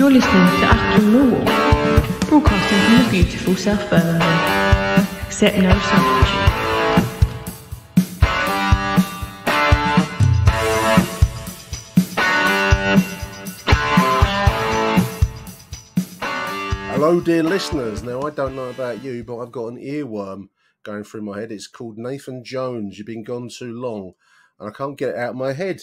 You're listening to Achtung Millwall, broadcasting from the beautiful South Birmingham. Accept no substitute. Hello, dear listeners. Now, I don't know about you, but I've got an earworm going through my head. It's called Nathan Jones. You've been gone too long, and I can't get it out of my head.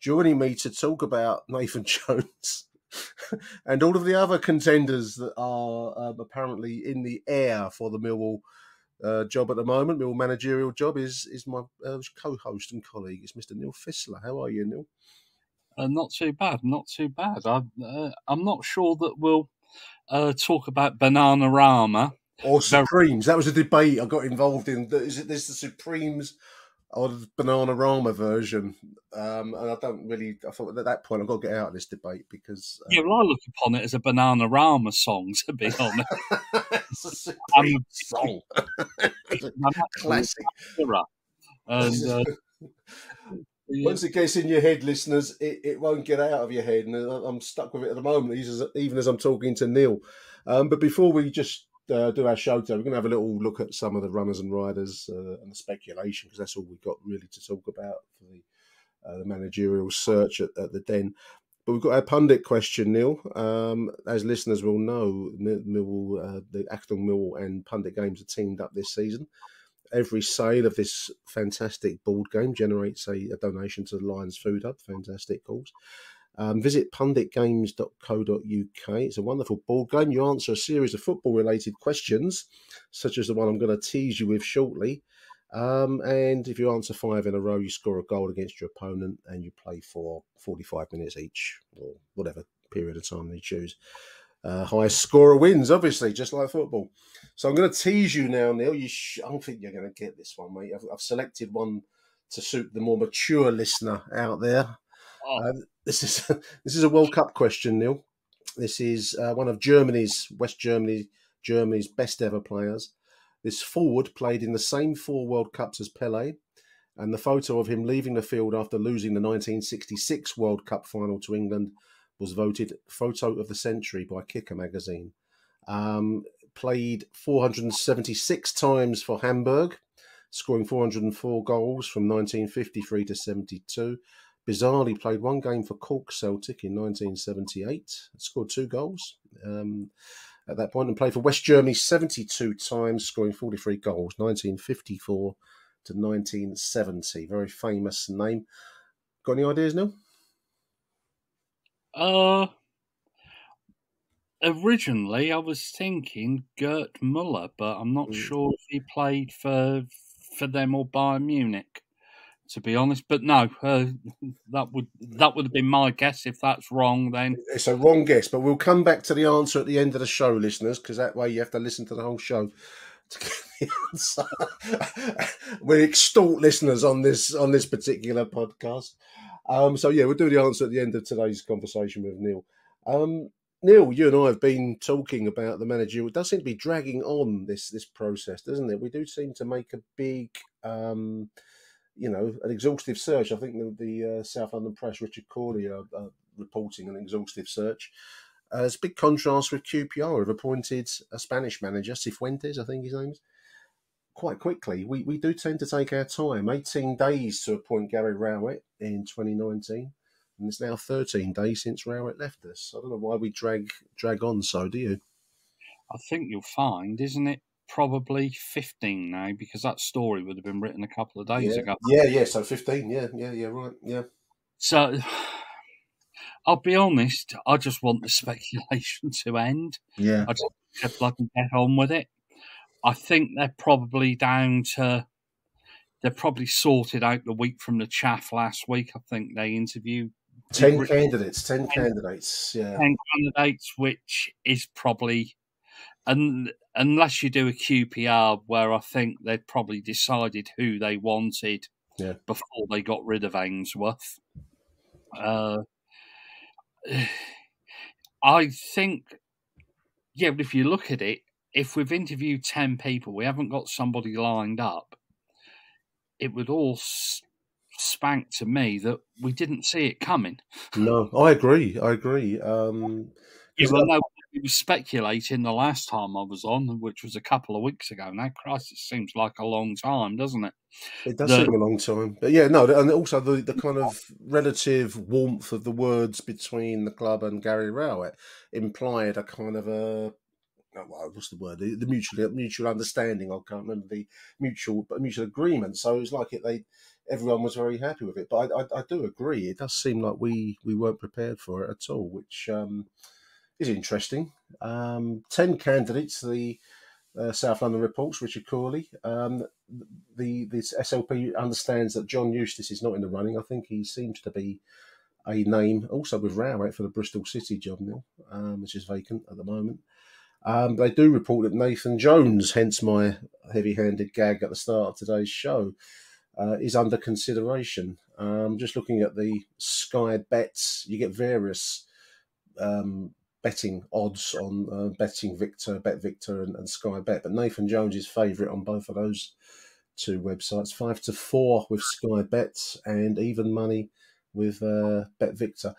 Joining me to talk about Nathan Jones and all of the other contenders that are um, apparently in the air for the Millwall uh, job at the moment, Millwall managerial job, is is my uh, co-host and colleague. It's Mr. Neil Fissler. How are you, Neil? Uh, not too bad, not too bad. I'm, uh, I'm not sure that we'll uh, talk about Bananarama. Or Supremes. That was a debate I got involved in. Is it this the Supremes or the Bananarama version? Um, and I don't really. I thought at that point I've got to get out of this debate because. Yeah, well, I look upon it as a Bananarama song, to be honest. it's a Supreme Um, song. Classic. era. And uh, Once it gets in your head, listeners, it, it won't get out of your head, and I'm stuck with it at the moment, even as, even as I'm talking to Neil. Um, but before we just uh, do our show today, we're going to have a little look at some of the runners and riders uh, and the speculation, because that's all we've got really to talk about for the, uh, the managerial search at, at the Den. But we've got our pundit question, Neil. Um, as listeners will know, Mill- Millwall, uh, the Achtung Millwall and Pundit Games are teamed up this season every sale of this fantastic board game generates a, a donation to the Lions Food Hub. Fantastic cause. Um, visit punditgames.co.uk. It's a wonderful board game. You answer a series of football related questions, such as the one I'm going to tease you with shortly. Um, and if you answer five in a row, you score a goal against your opponent and you play for 45 minutes each, or whatever period of time they choose. Uh, highest scorer wins, obviously, just like football. So I'm going to tease you now, Neil. You sh- I don't think you're going to get this one, mate. I've, I've selected one to suit the more mature listener out there. Oh, Uh, this is this is a World Cup question, Neil. This is uh, one of Germany's West Germany Germany's best ever players. This forward played in the same four World Cups as Pele, and the photo of him leaving the field after losing the 1966 World Cup final to England was voted photo of the century by Kicker magazine. Um, played 476 times for Hamburg, scoring 404 goals from 1953 to 72. Bizarrely, played one game for Cork Celtic in 1978, scored two goals um, at that point, and played for West Germany 72 times, scoring 43 goals, 1954 to 1970. Very famous name. Got any ideas, Neil? uh, originally, I was thinking Gerd Müller, but I'm not Mm. sure if he played for for them or Bayern Munich. To be honest, but no, uh, that would that would have been my guess. If that's wrong, then It's a wrong guess, but we'll come back to the answer at the end of the show, listeners, because that way you have to listen to the whole show to get the answer. we extort listeners on this on this particular podcast. Um, so yeah, we'll do the answer at the end of today's conversation with Neil. Um, Neil, you and I have been talking about the manager. It does seem to be dragging on this this process, doesn't it? We do seem to make a big, um, you know, an exhaustive search. I think the, the uh, South London Press, Richard Cawley, are, are reporting an exhaustive search. Uh, it's a big contrast with QPR, who've appointed a Spanish manager, Cifuentes, I think his name is, quite quickly. We, we do tend to take our time. 18 days to appoint Gary Rowett in 2019, and it's now 13 days since Rowett left us. I don't know why we drag drag on so, do you? I think you'll find, isn't it, probably 15 now because that story would have been written a couple of days yeah. ago. yeah, yeah, so 15, yeah, yeah, yeah, right, yeah. So I'll be honest, I just want the speculation to end. Yeah, I just bloody get on with it. I think they're probably down to they're probably sorted out the week from the chaff last week. I think they interviewed 10 Rich- candidates, 10 candidates, yeah. 10 candidates, which is probably, and unless you do a QPR where I think they'd probably decided who they wanted Yeah. before they got rid of Ainsworth. Uh, I think, yeah, but if you look at it, if we've interviewed 10 people, we haven't got somebody lined up, it would all spank to me that we didn't see it coming. No, I agree. I agree. Um, Yeah, well, no, we were speculating the last time I was on, which was a couple of weeks ago. Now, Christ, it seems like a long time, doesn't it? It does The- seem a long time, but yeah, no, and also the, the kind of relative warmth of the words between the club and Gary Rowett implied a kind of a what's the word? The, the mutual mutual understanding. I can't remember the mutual but mutual agreement. So it was like it. They everyone was very happy with it. But I, I, I do agree. It does seem like we we weren't prepared for it at all, which um, is interesting. Um, Ten candidates. The uh, South London reports Richard Cawley. Um, the this SLP understands that John Eustace is not in the running. I think he seems to be a name also with Rowett for the Bristol City job now, um, which is vacant at the moment. Um, they do report that Nathan Jones, hence my heavy-handed gag at the start of today's show, uh, is under consideration. Um, just looking at the Sky bets, you get various um, betting odds on uh, betting Victor, Bet Victor, and, and Sky Bet. But Nathan Jones is favourite on both of those two websites. Five to four with Sky Bets and even money with uh, Bet Victor.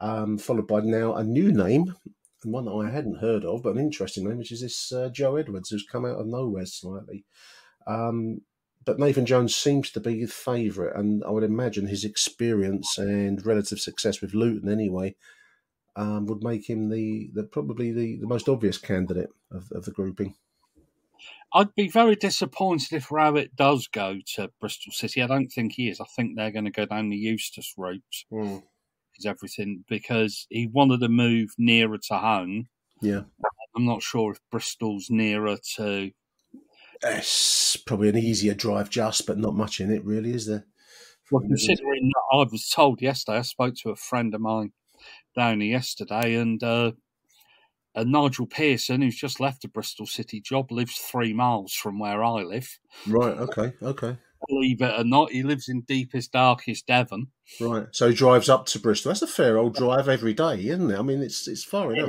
Um, followed by now a new name and one that I hadn't heard of, but an interesting name, which is this uh, Joe Edwards, who's come out of nowhere slightly. Um, but Nathan Jones seems to be the favourite, and I would imagine his experience and relative success with Luton, anyway, um, would make him the, the probably the, the most obvious candidate of, of the grouping. I'd be very disappointed if Rowett does go to Bristol City. I don't think he is. I think they're going to go down the Eustace route. Mm. Is everything because he wanted to move nearer to home. Yeah, I'm not sure if Bristol's nearer to. it's probably an easier drive, just but not much in it, really, is there? Well, considering that I was told yesterday, I spoke to a friend of mine down here yesterday, and uh, uh, Nigel Pearson, who's just left the Bristol City job, lives three miles from where I live. Right. Okay. Okay. Believe it or not, he lives in deepest, darkest Devon. Right. So he drives up to Bristol. That's a fair old drive every day, isn't it? I mean, it's it's far enough.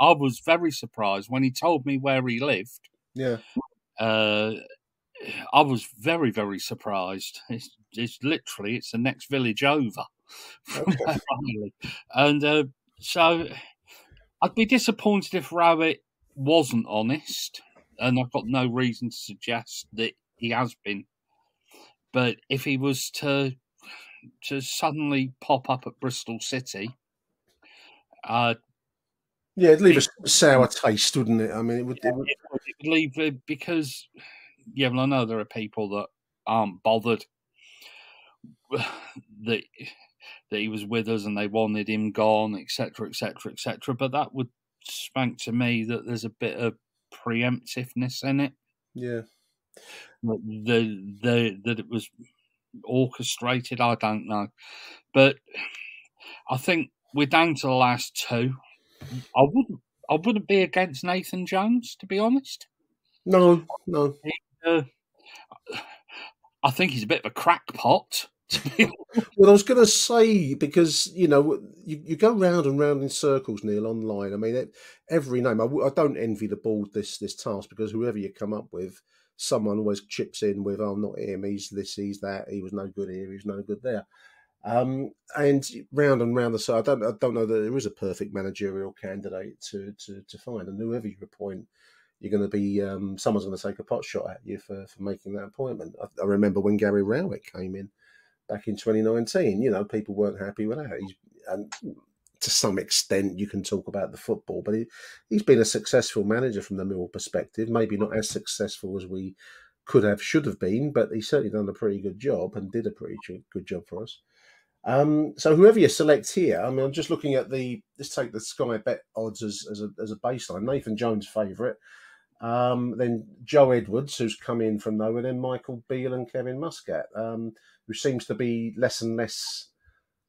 I was very surprised when he told me where he lived. Yeah. Uh, I was very, very surprised. It's, it's literally it's the next village over Okay. and uh, so I'd be disappointed if Rowett wasn't honest, and I've got no reason to suggest that he has been. But if he was to to suddenly pop up at Bristol City, uh, Yeah, it'd leave a sour taste, wouldn't it? I mean, it would. It would it would leave it because yeah, well, I know there are people that aren't bothered that that he was with us and they wanted him gone, etc., etc., etc. But that would spank to me that there's a bit of preemptiveness in it. yeah. That The the that it was orchestrated. I don't know, but I think we're down to the last two. I wouldn't. I wouldn't be against Nathan Jones, to be honest. No, no. Uh, I think he's a bit of a crackpot. Well, I was going to say because you know you, you go round and round in circles, Neil, online. I mean, every name. I don't envy the board this this task because whoever you come up with, someone always chips in with, "Oh, not him. He's this. He's that. He was no good here. He was no good there." Um, and round and round the side. I don't. I don't know that there is a perfect managerial candidate to to, to find. And whoever you appoint, you're going to be um, someone's going to take a pot shot at you for, for making that appointment. I, I remember when Gary Rowett came in back in 2019. You know, people weren't happy with that. He's, and to some extent, you can talk about the football, but he, he's been a successful manager from the Mill perspective. Maybe not as successful as we could have, should have been, but he's certainly done a pretty good job and did a pretty good job for us. Um, so whoever you select here, I mean, I'm just looking at the. Let's take the Sky Bet odds as as a, as a baseline. Nathan Jones favourite. Um, then Joe Edwards, who's come in from nowhere. Then Michael Beale and Kevin Muscat, um, who seems to be less and less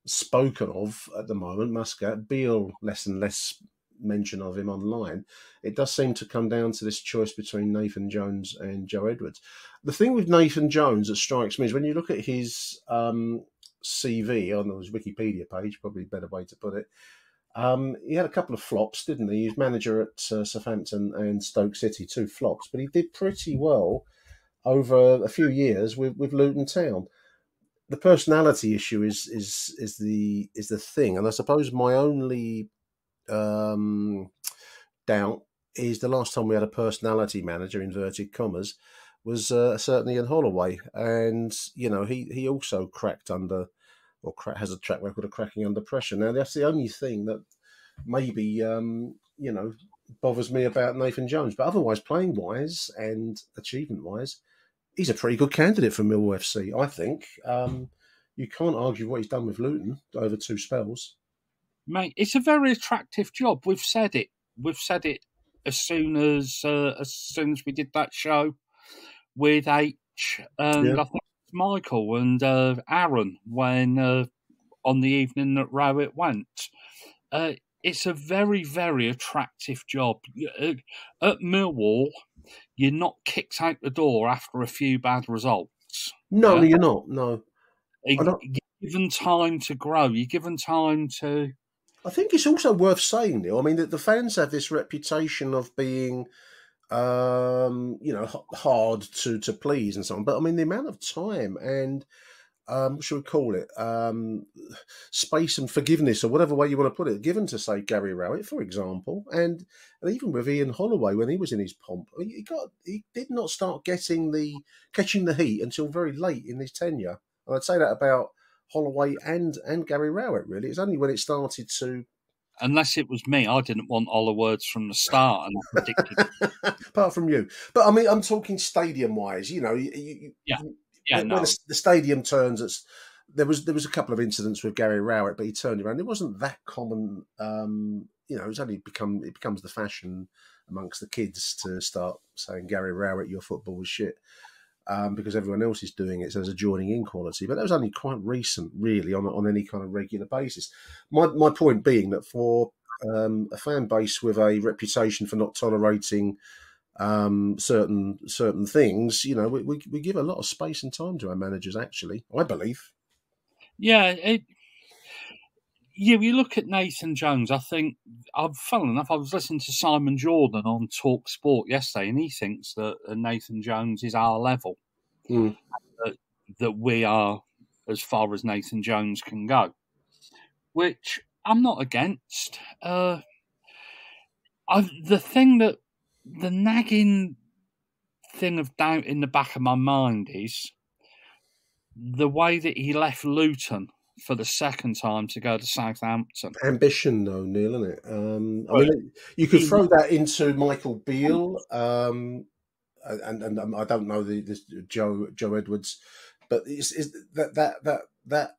spoken of at the moment. Muscat, Beale, less and less mention of him online. It does seem to come down to this choice between Nathan Jones and Joe Edwards. The thing with Nathan Jones that strikes me is when you look at his um, CV on his Wikipedia page, probably a better way to put it. Um, he had a couple of flops, didn't he? He was manager at uh, Southampton and Stoke City, two flops, but he did pretty well over a few years with, with Luton Town. The personality issue is is is the is the thing, and I suppose my only um, doubt is the last time we had a personality manager, inverted commas, was uh, certainly Ian Holloway, and you know he he also cracked under, or has a track record of cracking under pressure. Now that's the only thing that maybe um, you know bothers me about Nathan Jones, but otherwise, playing wise and achievement wise, he's a pretty good candidate for Millwall FC. I think um, you can't argue what he's done with Luton over two spells. Mate, it's a very attractive job. We've said it. We've said it as soon as uh, as soon as we did that show with H and yeah. I think Michael and uh, Aaron when uh, on the evening that Rowett went. Uh, it's a very very attractive job. Uh, at Millwall, you're not kicked out the door after a few bad results. No, uh, you're not. No, you're given time to grow. You're given time to. I think it's also worth saying, Neil. I mean, the, the fans have this reputation of being um, you know, hard to to please and so on. But I mean, the amount of time and um, what should we call it? Um, space and forgiveness, or whatever way you want to put it, given to say Gary Rowett, for example, and, and even with Ian Holloway when he was in his pomp, he got he did not start getting the catching the heat until very late in his tenure. And I'd say that about Holloway and and Gary Rowett. Really, it's only when it started to unless it was me, I didn't want all the words from the start, and I predicted. Apart from you, but I mean, I'm talking stadium wise. You know, you, you, yeah, yeah. When no. the, the, stadium turns, it's there was there was a couple of incidents with Gary Rowett, but he turned around. It wasn't that common. Um, you know, it's only become it becomes the fashion amongst the kids to start saying Gary Rowett, your football was shit um, because everyone else is doing it. So there's a joining in quality, but that was only quite recent, really, on on any kind of regular basis. My my point being that for um, a fan base with a reputation for not tolerating um, certain certain things, you know, we, we, we give a lot of space and time to our managers. Actually, I believe. Yeah, it, yeah. You look at Nathan Jones. I think, I've fun enough. I was listening to Simon Jordan on Talk Sport yesterday, and he thinks that uh, Nathan Jones is our level mm. that, that we are as far as Nathan Jones can go, which I'm not against. Uh, I, the thing that the nagging thing of doubt in the back of my mind is the way that he left Luton for the second time to go to Southampton. Ambition, though, Neil, isn't it? Um, I mean, you could throw that into Michael Beale. Um, and, and, and I don't know the this Joe Joe Edwards, but is, is that that that that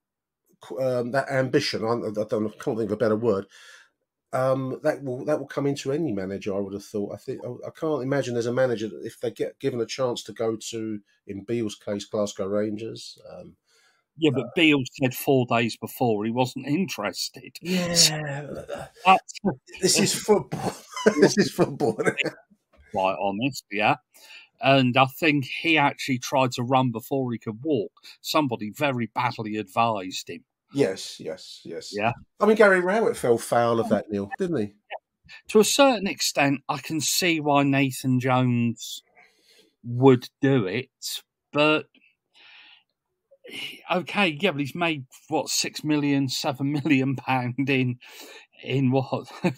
um, that ambition? I, I don't I can't think of a better word. Um, that will that will come into any manager. I would have thought. I think I can't imagine there's a manager that if they get given a chance to go to, in Beale's case, Glasgow Rangers. Um, yeah, but uh, Beale said four days before he wasn't interested. Yeah, this is football. this is football. Quite honest, yeah. And I think he actually tried to run before he could walk. Somebody very badly advised him. Yes, yes, yes. Yeah. I mean, Gary Rowett fell foul of that, Neil, didn't he? To a certain extent, I can see why Nathan Jones would do it, but okay, yeah, but he's made what six million, seven million pound in in what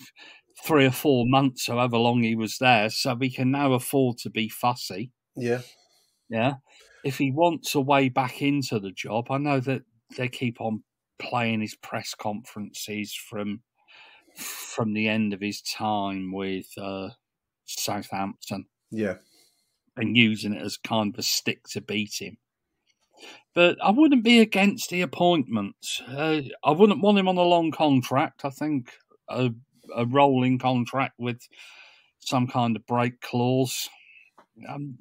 three or four months, however long he was there. So he can now afford to be fussy. Yeah. Yeah. If he wants a way back into the job, I know that they keep on playing his press conferences from from the end of his time with uh, Southampton. Yeah. And using it as kind of a stick to beat him. But I wouldn't be against the appointment. Uh, I wouldn't want him on a long contract. I think a a rolling contract with some kind of break clause. I'm,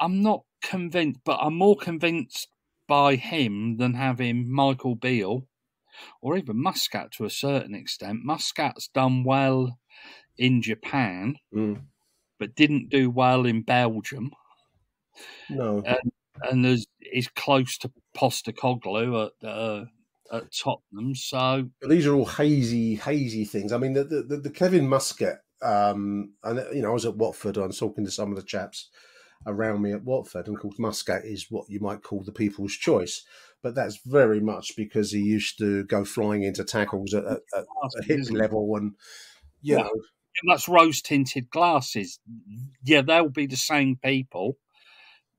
I'm not convinced, but I'm more convinced by him than having Michael Beale or even Muscat to a certain extent. Muscat's done well in Japan, mm. but didn't do well in Belgium. No. And, and is, is close to Postecoglou at uh, at Tottenham. So but these are all hazy, hazy things. I mean, the the, the Kevin Muscat, um, and you know, I was at Watford. I was talking to some of the chaps around me at Watford, and of course, Muscat is what you might call the people's choice. but that's very much because he used to go flying into tackles at, at, at a hip level and you Yeah. know that's rose tinted glasses. Yeah, they'll be the same people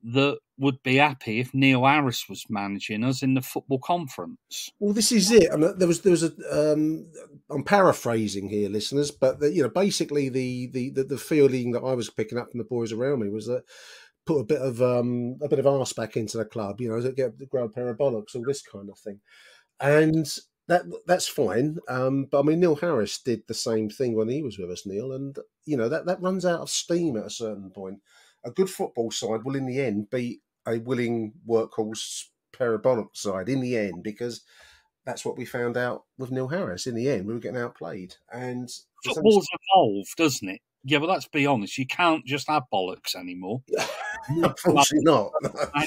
that would be happy if Neil Harris was managing us in the football conference. Well, this is it. And there was there was a. Um, I'm paraphrasing here, listeners, but the, you know, basically the, the the the feeling that I was picking up from the boys around me was that put a bit of um a bit of arse back into the club, you know, get grow a pair of bollocks, all this kind of thing, and that that's fine. Um, but I mean, Neil Harris did the same thing when he was with us, Neil, and you know that that runs out of steam at a certain point. A good football side will, in the end, beat a willing workhorse parabolic side in the end because that's what we found out with Neil Harris. In the end, we were getting outplayed, and Football's evolved, doesn't it? Yeah, but let's be honest, you can't just have bollocks anymore. unfortunately not. Uh,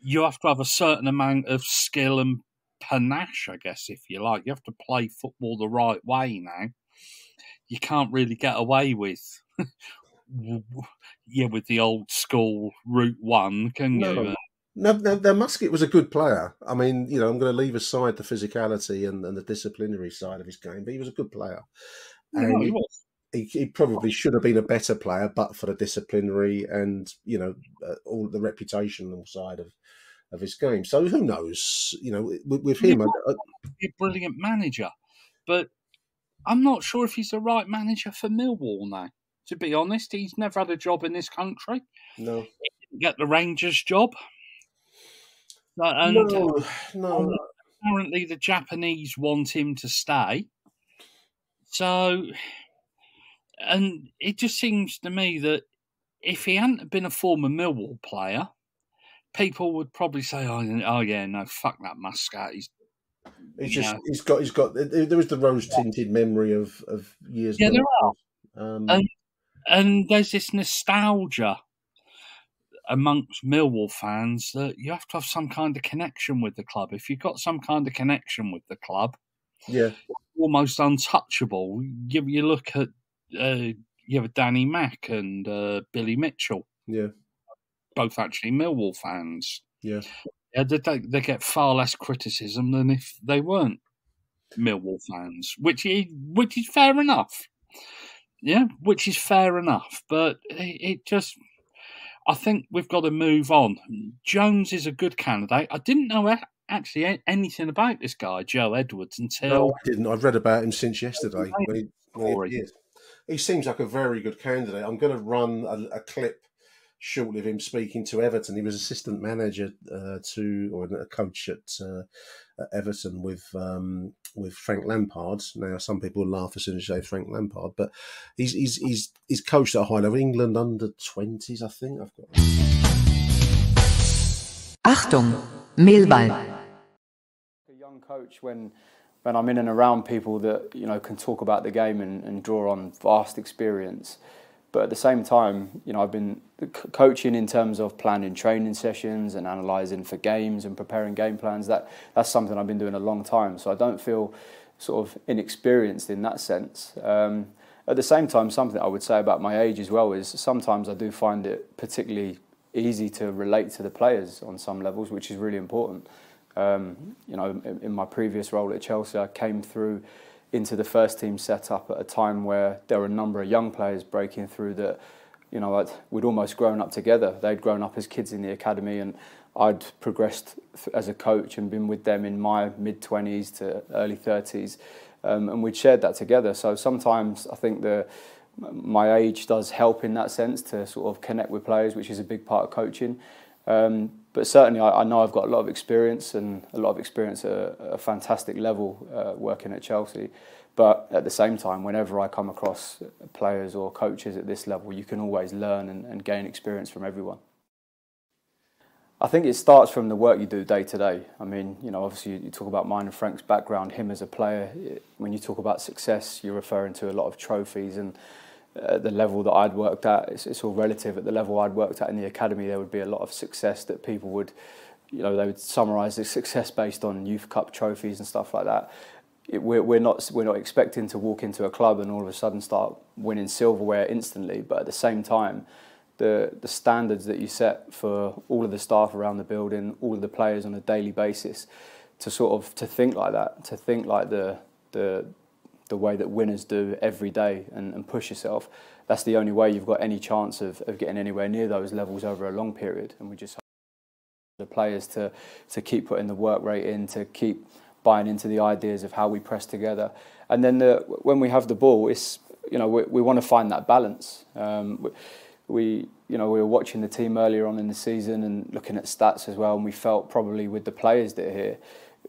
you have to have a certain amount of skill and panache, I guess, if you like. You have to play football the right way now. You can't really get away with, yeah, with the old school route one, can you? No. Uh, No, no, no, Muscat was a good player. I mean, you know, I'm going to leave aside the physicality and, and the disciplinary side of his game, but he was a good player. no, And he was. he, he probably should have been a better player, but for the disciplinary and you know uh, all the reputational side of of his game. So who knows? You know, with, with him, I, I, a brilliant manager, but I'm not sure if he's the right manager for Millwall now. To be honest, he's never had a job in this country. no, He Didn't get the Rangers job. Uh, And no, no. apparently the Japanese want him to stay. So, and it just seems to me that if he hadn't been a former Millwall player, people would probably say, "Oh, oh yeah, no, fuck that Muscat. He's He's just know. he's got he's got there was the rose tinted memory of of years. Yeah, gone there past. Um, And- and there's this nostalgia amongst Millwall fans that you have to have some kind of connection with the club. If you've got some kind of connection with the club, yeah, almost untouchable. You, you look at uh, you have Danny Mack and uh, Billy Mitchell, yeah, both actually Millwall fans. yeah. Yeah, they, they, they get far less criticism than if they weren't Millwall fans, which is, which is fair enough. Yeah, which is fair enough, but it, it just. I think we've got to move on. Jones is a good candidate. I didn't know actually anything about this guy, Joe Edwards, until No, I didn't. I've read about him since yesterday. He, he- he, he seems like a very good candidate. I'm going to run a, a clip shortly of him speaking to Everton. He was assistant manager uh, to, or a coach at, uh, at Everton with um, with Frank Lampard. Now, some people laugh as soon as you say Frank Lampard, but he's he's he's, he's coached at a high level. England under twenties, I think. I've got. Achtung, Mehlball. a young coach when when I'm in and around people that you know can talk about the game and, and draw on vast experience. But at the same time, you know, I've been coaching in terms of planning training sessions and analysing for games and preparing game plans. That that's something I've been doing a long time. So I don't feel sort of inexperienced in that sense. Um, at the same time, something I would say about my age as well is sometimes I do find it particularly easy to relate to the players on some levels, which is really important. Um, you know, in, in my previous role at Chelsea, I came through into the first team setup at a time where there were a number of young players breaking through that, you know, we'd almost grown up together. They'd grown up as kids in the academy, and I'd progressed as a coach and been with them in my mid 20s to early 30s, um, and we'd shared that together. So sometimes I think the my age does help in that sense to sort of connect with players, which is a big part of coaching. Um, but certainly, I, I know I've got a lot of experience and a lot of experience at a, fantastic level uh, working at Chelsea. But at the same time, whenever I come across players or coaches at this level, you can always learn and, and gain experience from everyone. I think it starts from the work you do day to day. I mean, you know, obviously you talk about mine and Frank's background, him as a player. When you talk about success, you're referring to a lot of trophies and at the level that I'd worked at, it's, it's all relative. At the level I'd worked at in the academy, there would be a lot of success that people would, you know, they would summarise the success based on youth cup trophies and stuff like that. It, we're, we're not we're not expecting to walk into a club and all of a sudden start winning silverware instantly, but at the same time, the the standards that you set for all of the staff around the building, all of the players on a daily basis, to sort of to think like that, to think like the the the way that winners do every day and, and push yourself. That's the only way you've got any chance of, of getting anywhere near those levels over a long period. And we just the players to to keep putting the work rate in, to keep buying into the ideas of how we press together. And then the, when we have the ball, it's you know we, we want to find that balance. Um, we, we you know we were watching the team earlier on in the season and looking at stats as well, and we felt probably with the players that are here,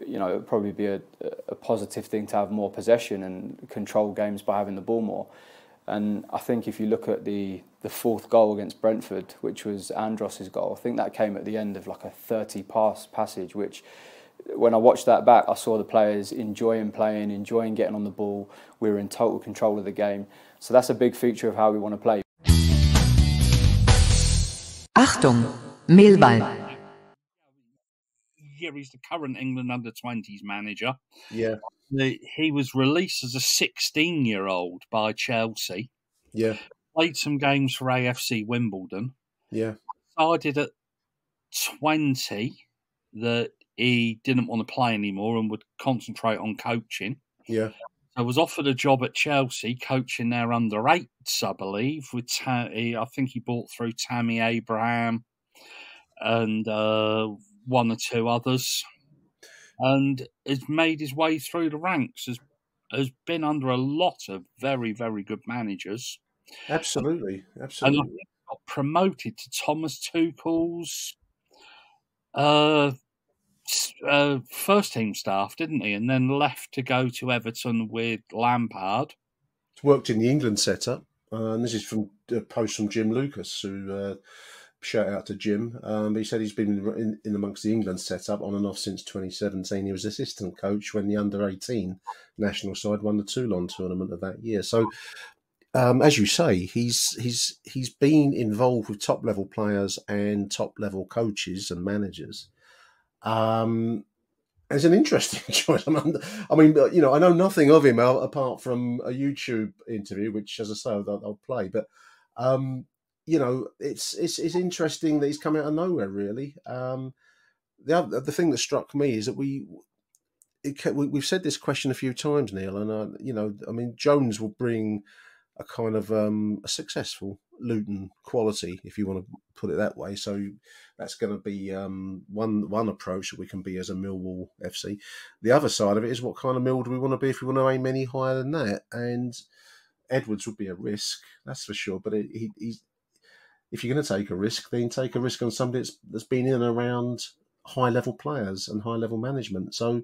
you know, it would probably be a, a positive thing to have more possession and control games by having the ball more. And I think if you look at the the fourth goal against Brentford, which was Andros's goal, I think that came at the end of like a 30 pass passage, which when I watched that back, I saw the players enjoying playing, enjoying getting on the ball. We were in total control of the game. So that's a big feature of how we want to play. Achtung, Mehlball. He's the current England under 20s manager. Yeah, He was released as a 16 year old by Chelsea, yeah, played some games for AFC Wimbledon, yeah, decided at 20 that he didn't want to play anymore and would concentrate on coaching. yeah, I was offered a job at Chelsea, coaching their under eights, I believe. With Ta- he, I think he brought through Tammy Abraham and uh, one or two others, and has made his way through the ranks. has has been under a lot of very very good managers, absolutely, absolutely. think got promoted to Thomas Tuchel's uh, uh, first team staff, didn't he? And then left to go to Everton with Lampard. worked in the England setup, uh, and this is from a post from Jim Lucas, who uh, shout out to Jim. Um, he said he's been in, in amongst the England setup on and off since 2017. He was assistant coach when the under 18 national side won the Toulon tournament of that year. So. Um, as you say, he's he's he's been involved with top level players and top level coaches and managers. Um, it's an interesting choice. I mean, you know, I know nothing of him apart from a YouTube interview, which, as I say, I'll, I'll play. But um, you know, it's it's it's interesting that he's come out of nowhere. Really, um, the other, the thing that struck me is that we, it, we we've said this question a few times, Neil, and uh, you know, I mean, Jones will bring a kind of um, a successful Luton quality, if you want to put it that way. So that's going to be um, one one approach that we can be as a Millwall FC. The other side of it is what kind of mill do we want to be if we want to aim any higher than that? And Edwards would be a risk, that's for sure. But he, he's if you're going to take a risk, then take a risk on somebody that's, that's been in and around high level players and high level management. So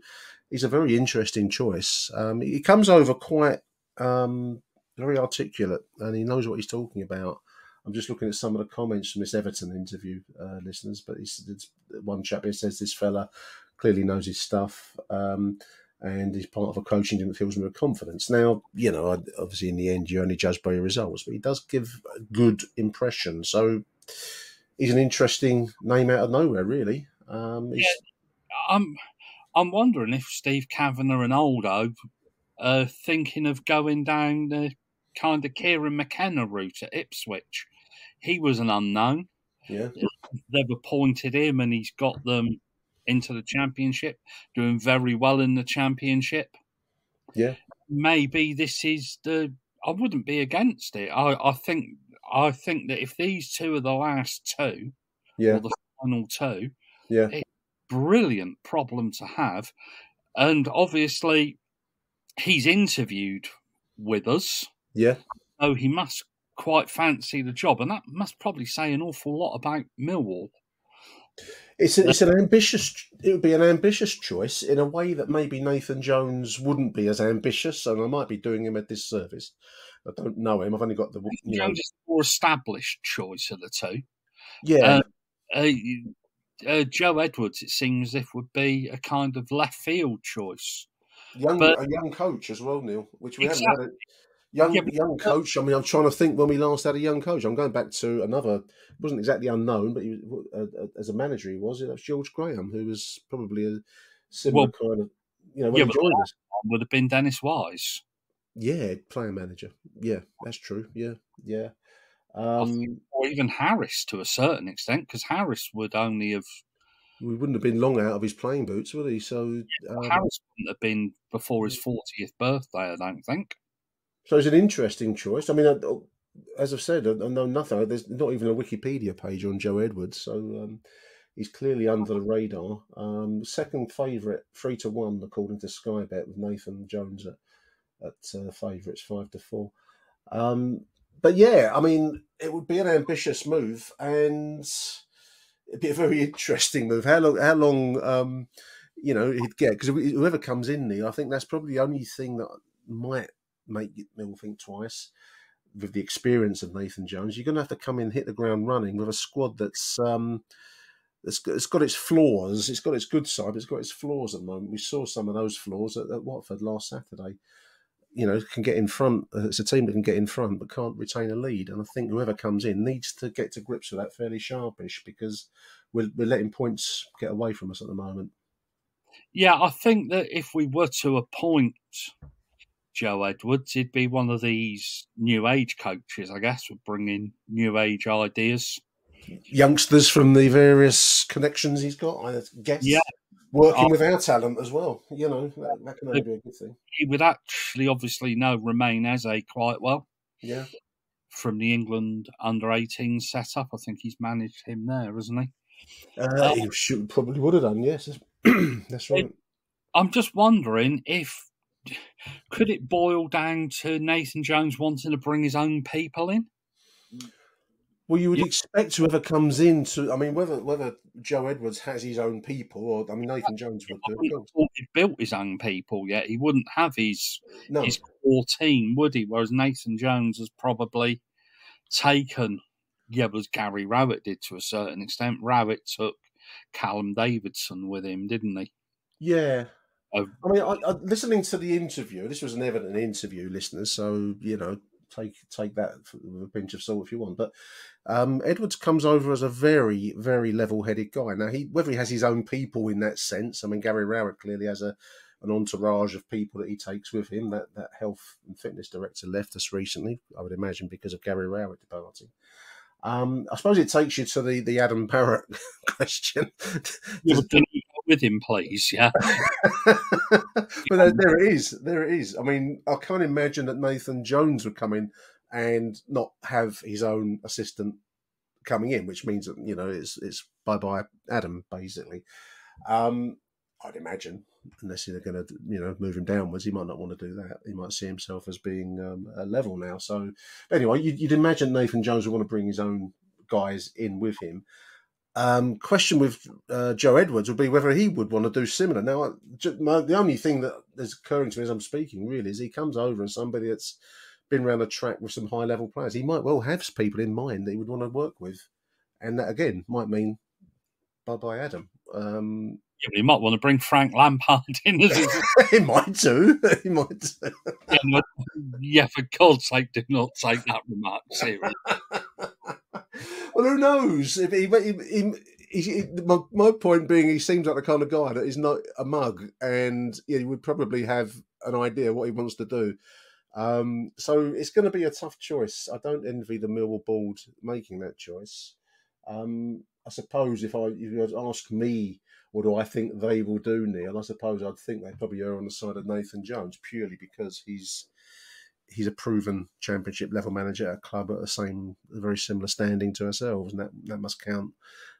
he's a very interesting choice. Um, he comes over quite um, very articulate and he knows what he's talking about. I'm just looking at some of the comments from this Everton interview, uh, listeners. But he's, one chap here says this fella clearly knows his stuff, um, and he's part of a coaching team that fills him with confidence. Now, you know, obviously in the end you only judge by your results, but he does give a good impression. So he's an interesting name out of nowhere, really. Um, he's, I'm I'm wondering if Steve Kavanagh and Aldo are thinking of going down the kind of Kieran McKenna route at Ipswich. He was an unknown. yeah, They've appointed him, and he's got them into the championship, doing very well in the championship. Yeah. Maybe this is the. I wouldn't be against it. I, I think I think that if these two are the last two, yeah, or the final two, yeah, brilliant problem to have. And obviously, he's interviewed with us, yeah. so he must quite fancy the job. And that must probably say an awful lot about Millwall. It's a, it's an ambitious. It would be an ambitious choice in a way that maybe Nathan Jones wouldn't be as ambitious, and I might be doing him a disservice. I don't know him. I've only got the you know, Jones is the more established choice of the two. yeah, Uh, uh, Joe Edwards, it seems as if would be a kind of left field choice. young but- a young coach as well, Neil. Which we Exactly. haven't had. Young Yeah, young coach. I mean, I'm trying to think when we last had a young coach. I'm going back to another. wasn't exactly unknown, but he was, uh, uh, as a manager, he was. It was George Graham, who was probably a similar kind of. You know, Yeah, but- joined us. Would have been Dennis Wise. Yeah, player manager. Yeah, that's true. Yeah, yeah. Um, or even Harris to a certain extent, because Harris would only have we wouldn't have been long out of his playing boots, would he? So um, Harris wouldn't have been before his fortieth birthday. I don't think. So it's an interesting choice. I mean, I, as I've said, I, I know nothing. There's not even a Wikipedia page on Joe Edwards, so um, he's clearly under the radar. Um, second favourite, three to one, according to Sky Bet, with Nathan Jones at, at uh, favourites, five to four. Um, but yeah, I mean, it would be an ambitious move, and it'd be a very interesting move. How long? How long? Um, you know, he'd get because whoever comes in there, I think that's probably the only thing that might make Mill think twice. With the experience of Nathan Jones, you're going to have to come in, hit the ground running with a squad that's um, it's got, it's got its flaws. It's got its good side, but it's got its flaws at the moment. We saw some of those flaws at, at Watford last Saturday. You know, can get in front. Uh, it's a team that can get in front, but can't retain a lead. And I think whoever comes in needs to get to grips with that fairly sharpish because we're, we're letting points get away from us at the moment. Yeah, I think that if we were to appoint Joe Edwards, he'd be one of these new age coaches, I guess, would bring in new age ideas youngsters from the various connections he's got, I guess. Yeah. Working with our talent as well, you know, that, that can only be a good thing. He would actually obviously know Romain Esse quite well. Yeah. From the England under 18 setup. I think he's managed him there, hasn't he? Uh, he should, probably would have done, yes. That's right. It, I'm just wondering if could it boil down to Nathan Jones wanting to bring his own people in? Well, you would yeah. expect whoever comes in to. I mean, whether whether Joe Edwards has his own people, or I mean, Nathan Jones would do. He built his own people yet. He wouldn't have his no. his core team, would he? Whereas Nathan Jones has probably taken. Yeah, was Gary Rowett did to a certain extent. Rowett took Callum Davidson with him, didn't he? Yeah, I mean, I, I, listening to the interview, this was an Everton interview, listeners. So you know, take take that with a pinch of salt if you want. But um, Edwards comes over as a very very level headed guy. Now he whether he has his own people in that sense. I mean Gary Rowett clearly has a an entourage of people that he takes with him. That that health and fitness director left us recently, I would imagine, because of Gary Rowett departing. Um, I suppose it takes you to the, the Adam Barrett question. with him, please. Yeah. but there, there it is. There it is. I mean, I can't imagine that Nathan Jones would come in and not have his own assistant coming in, which means that you know it's it's bye bye Adam basically. Um, I'd imagine, unless they're going to you know move him downwards, he might not want to do that. He might see himself as being um, a level now. So anyway, you'd, you'd imagine Nathan Jones would want to bring his own guys in with him. Um, question with uh, Joe Edwards would be whether he would want to do similar. Now, my, the only thing that is occurring to me as I'm speaking really is he comes over and somebody that's been around the track with some high level players. He might well have people in mind that he would want to work with, and that again might mean bye bye Adam. Um, yeah, he might want to bring Frank Lampard in. he might do. He might do. yeah, yeah, for God's sake, do not take that remark seriously. well, who knows? If he, he, he, he, my, my point being, he seems like the kind of guy that is not a mug, and yeah, he would probably have an idea what he wants to do. Um, so it's going to be a tough choice. I don't envy the Millwall board making that choice. Um, I suppose if I if you ask me, what do I think they will do, Neil? I suppose I'd think they probably are on the side of Nathan Jones purely because he's he's a proven championship level manager at a club at the same, very similar standing to ourselves, and that, that must count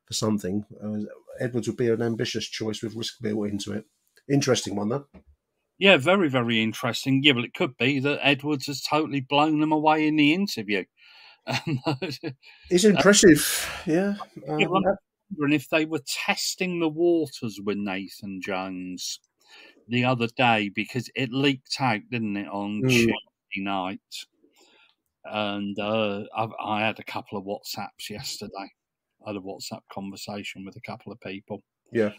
for something. Uh, Edwards would be an ambitious choice with risk built into it. Interesting one, though. Yeah, very, very interesting. Yeah, well, it could be that Edwards has totally blown them away in the interview. it's impressive, yeah. Um, yeah wondering if they were testing the waters with Nathan Jones the other day because it leaked out, didn't it, on mm night, and uh, I, I, had a couple of WhatsApps yesterday. I had a WhatsApp conversation with a couple of people. Yeah,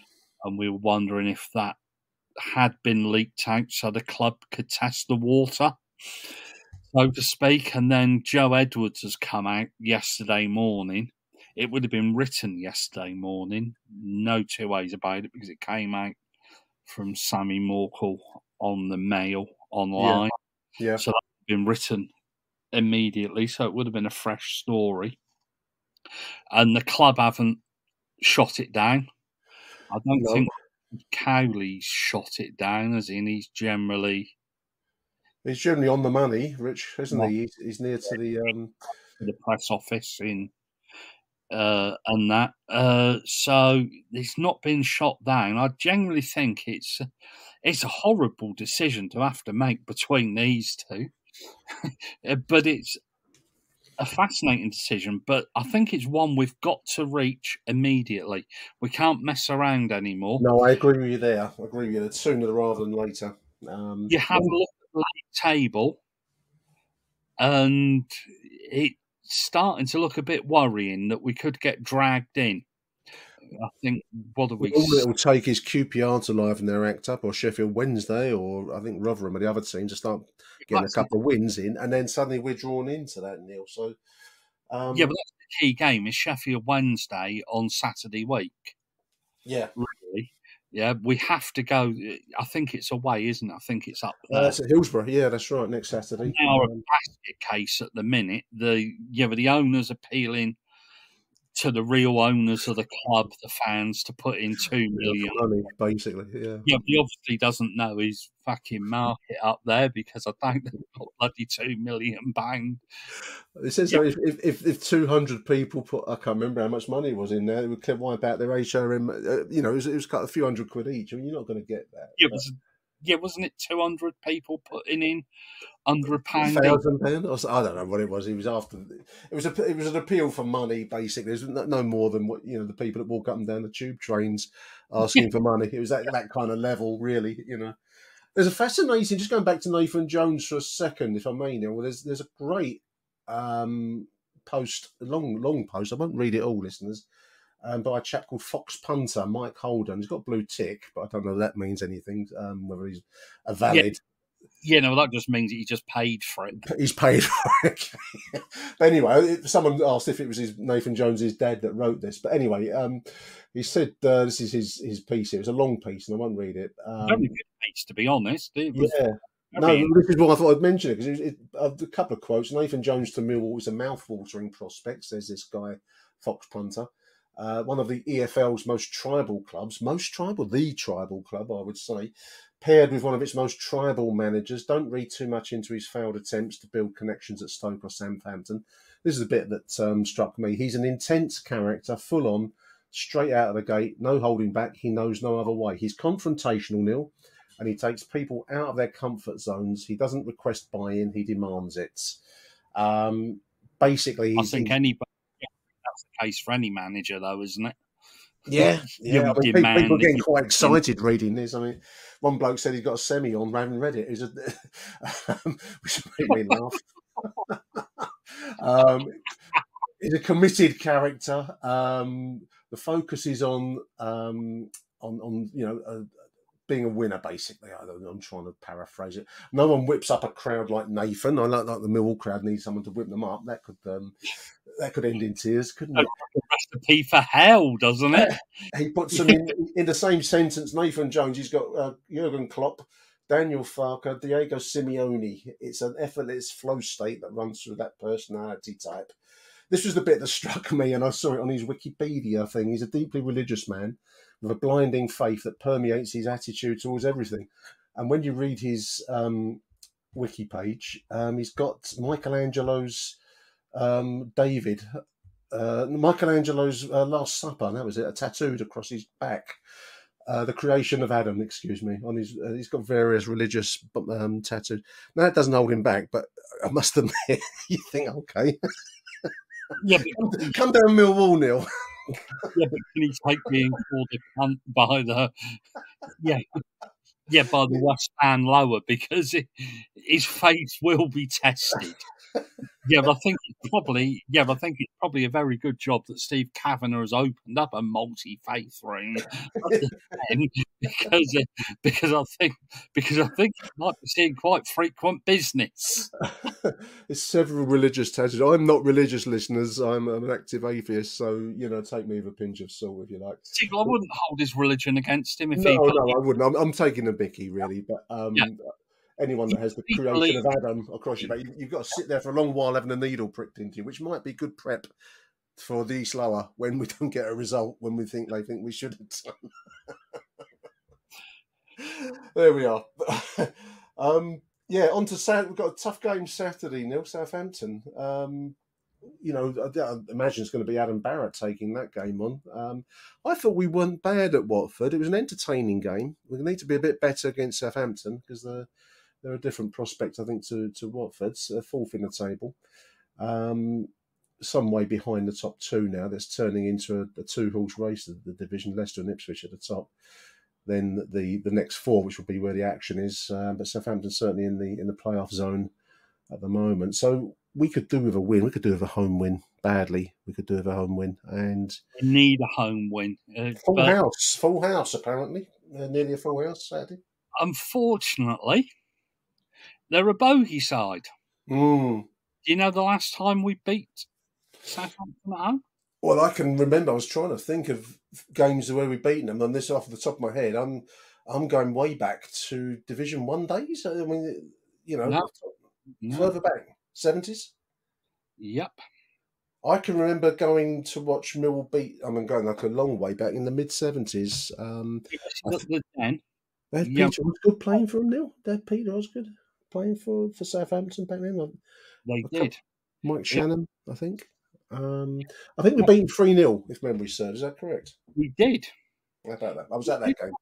and we were wondering if that had been leaked out so the club could test the water, so to speak. And then Joe Edwards has come out yesterday morning. It would have been written yesterday morning, no two ways about it, because it came out from Sami Mokbel on the mail online. Yeah. So that's been written immediately, so it would have been a fresh story. And the club haven't shot it down. I don't No. think Cawley shot it down, as in he's generally He's generally on the money, Rich, isn't he? He's, he's near to the. Um, the press office in uh, and that. Uh, so it's not been shot down. I generally think it's it's a horrible decision to have to make between these two, Uh, but it's a fascinating decision. But I think it's one we've got to reach immediately. We can't mess around anymore. no, I agree with you there. I agree with you. It's sooner rather than later. Um, You have a look at the table, and it's starting to look a bit worrying that we could get dragged in. I think what do we? All it'll take is QPR to liven their act up, or Sheffield Wednesday, or I think Rotherham or the other teams to start getting a That's it. couple of wins in, and then suddenly we're drawn into that, Neil. So, um, yeah, but that's the key game is Sheffield Wednesday on Saturday week. yeah, Really, yeah, we have to go. I think it's away, isn't it? I think it's up uh, there. it's at Hillsborough. Yeah, that's right. Next Saturday. now a Um, basket case at the minute. The yeah, but the owners appealing to the real owners of the club, the fans, to put in two million. money, basically. Yeah. Yeah, he obviously doesn't know his fucking market up there because I think they've got bloody two million bang. It says Yeah. though, if, if, if, if 200 people put, I can't remember how much money was in there, it would wipe out their HRM. Uh, you know, it was, it was cut a few hundred quid each. I mean, you're not going to get that. Yeah, yeah, wasn't it two hundred people putting in under a pound? thousand pound I don't know what it was. It was after. It was a. It was an appeal for money. Basically, it was no no more than what you know the people that walk up and down the tube trains asking for money. It was that that kind of level, really. You know, there's a fascinating. Just going back to Nathan Jones for a second, if I may. Now, well, there's there's a great um, post, long long post. I won't read it all, listeners. Um, by a chap called Fox Punter, Mike Holden. He's got a blue tick, but I don't know if that means anything. Um, whether he's a valid Yeah, no, that just means that he just paid for it. he's paid for it. but anyway, someone asked if it was his Nathan Jones's dad that wrote this. But anyway, um, he said uh, this is his his piece. It was a long piece, and I won't read it. Um, Very good piece, to be honest. It was yeah. No, this is why I thought I'd mention it because it, it, uh, a couple of quotes. Nathan Jones to Millwall is a mouth-watering prospect, says this guy, Fox Punter. Uh, one of the EFL's most tribal clubs, most tribal, the tribal club, I would say, paired with one of its most tribal managers. Don't read too much into his failed attempts to build connections at Stoke or Southampton. This is the bit that um, struck me. He's an intense character, full on, straight out of the gate, no holding back. He knows no other way. He's confrontational, Neil and he takes people out of their comfort zones. He doesn't request buy-in; he demands it. Um, basically, I think he's- any that's the case for any manager, though, isn't it? yeah, yeah. I mean, people, getting quite excited reading this. I mean, one bloke said he's got a semi on. I haven't read it. A, which made me laugh. um, he's a committed character. Um, the focus is on um, on on you know. Uh, being a winner, basically. I am trying to paraphrase it. No one whips up a crowd like Nathan. I like, like the Millwall crowd needs someone to whip them up. That could um, that could end in tears, couldn't it? Recipe for hell, doesn't it? He puts them in, in the same sentence. Nathan Jones, he's got uh, Jurgen Klopp, Daniel Farke, Diego Simeone. It's an effortless flow state that runs through that personality type. This was the bit that struck me, and I saw it on his Wikipedia thing. He's a deeply religious man with a blinding faith that permeates his attitude towards everything. And when you read his um, wiki page, um, he's got Michelangelo's um, David, uh, Michelangelo's uh, Last Supper, that was it, tattooed across his back. Uh, the creation of Adam, excuse me, on his. Uh, he's got various religious um, tattoos. Now that doesn't hold him back, but I must admit, you think, okay, Yeah, but, come down Millwall, Neil. yeah, but can he take being called a cunt by the yeah yeah by the West Ham lower because it, his faith will be tested. Yeah, but I think it's probably yeah, but I think it's probably a very good job that Steve Kavanagh has opened up a multi faith ring because uh, because I think because I think he might be seeing quite frequent business. it's several religious tattoos. I'm not religious, listeners. I'm an active atheist, so you know, take me with a pinch of salt if you like. See, I wouldn't hold his religion against him if No, he. no, I wouldn't. I'm, I'm taking a Bicky, really, but um, Yeah. Anyone that has the creation of Adam across your back, you- you've got to sit there for a long while having a needle pricked into you, which might be good prep for the slower when we don't get a result when we think they think we should there we are. um, yeah, on to South. We've got a tough game Saturday, Neil Southampton. Um, you know, I, I imagine it's going to be Adam Barrett taking that game on. Um, I thought we weren't bad at Watford. It was an entertaining game. We need to be a bit better against Southampton because they're, they're a different prospect, I think, to, to Watford's. They're fourth in the table. Um, some way behind the top two now. That's turning into a, a two horse race, the, the division, Leicester and Ipswich at the top. Then the, the next four, which will be where the action is. Uh, but Southampton certainly in the in the playoff zone at the moment. So we could do with a win. We could do with a home win badly. We could do with a home win and We need a home win. Uh, full house, full house apparently, uh, nearly a full house Saturday. unfortunately, they're a bogey side. Mm. Do you know the last time we beat Southampton at home? Well, I can remember. I was trying to think of games where we've beaten them, and this off the top of my head, I'm I'm going way back to Division One days. I mean, you know, No. No. further back, seventies. Yep. I can remember going to watch Mill beat. I mean, going like a long way back in the mid seventies. Um, the den. they had. Peter Osgood playing for them. Neil, they had Peter Osgood playing for for Southampton back then. They did. Mick Channon, I think. Um, I think we beat them three 0 if memory serves. Is that correct? We did. How about that? I was at that game.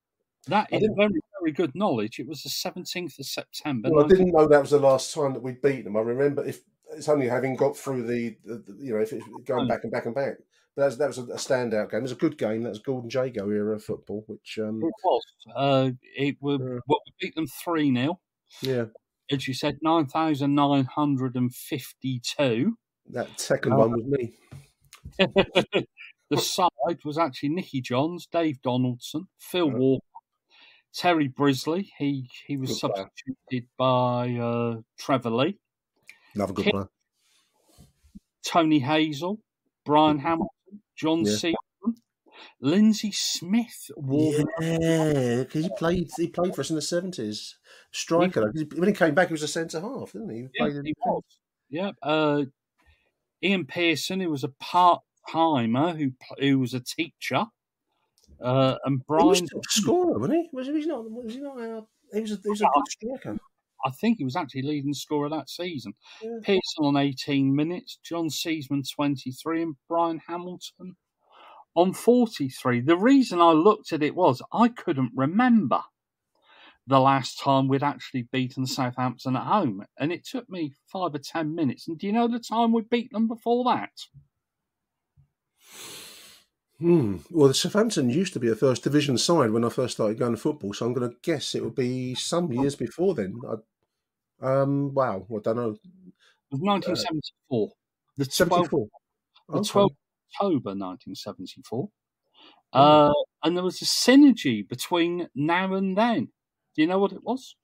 That is very, very good knowledge. It was the 17th of September. Well, I didn't know that was the last time that we'd beaten them. I remember if it's only having got through the, the, the- you know, if it's going Oh. back and back and back. But that was, that was a, standout game. It was a good game. That was Gordon Jago era football, which, um, It was. Uh, it was Yeah. well, we beat them 3 0. yeah, As you said, 9,952. that second Oh. one was me. the side was actually Nicky Johns, Dave Donaldson, Phil Yeah. Walker, Terry Brisley. He he was Good player. substituted by uh, Trevor Lee, Another good Kit- player. Tony Hazell, Brian Hamilton, John Yeah. Seasman, Lindsay Smith, Warden. Yeah, because he played. He played for us in the seventies. Striker. he- When he came back, he was a centre half, didn't he? he Yeah, he was. Yeah. Uh, Ian Pearson, who was a part timer, who who was a teacher, uh, and He was Brian. a scorer, wasn't he? Was he? Was he not? Was he not? Uh, he was. A, he was a good striker. I think he was actually leading scorer that season. Yeah. Pearson on 18 minutes, John Seasman 23, and Brian Hamilton on 43. The reason I looked at it was I couldn't remember the last time we'd actually beaten Southampton at home, and it took me five or ten minutes. And do you know the time we beat them before that? Hmm. Well, the Southampton used to be a first division side when I first started going to football, so I'm going to guess it would be some years before then. I, um. Wow. I don't know. It was 1974. the 12th, Seventy-four. the Okay. 12th October 1974. Oh. Uh, and there was a synergy between now and then. Do you know what it was?